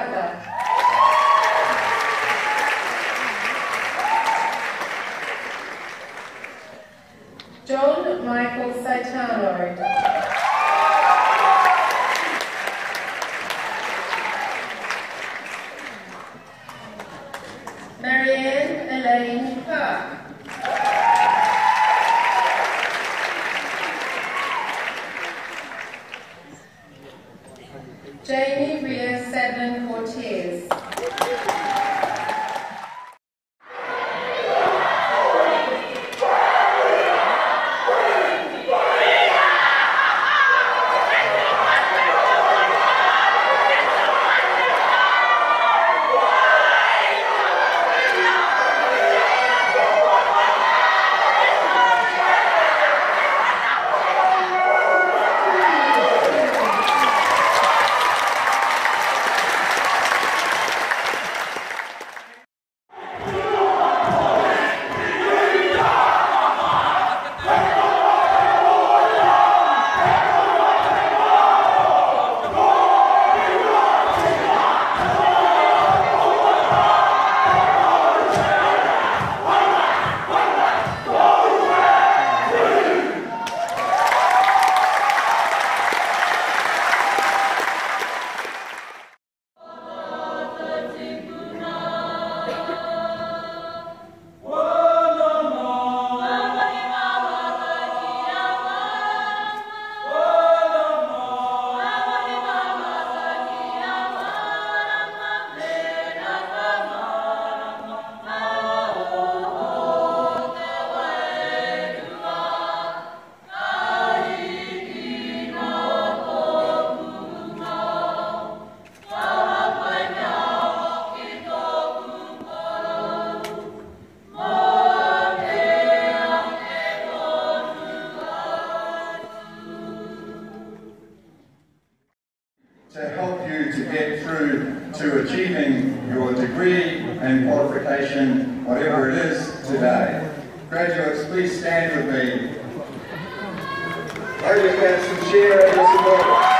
Canada. John Michael Caetano. And qualification, whatever it is today. Graduates, please stand with me. Hold your hands and share your support.